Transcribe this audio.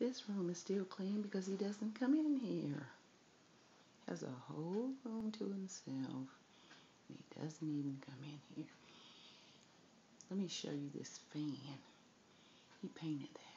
This room is still clean because he doesn't come in here. Has a whole room to himself. He doesn't even come in here. Let me show you this fan. He painted that.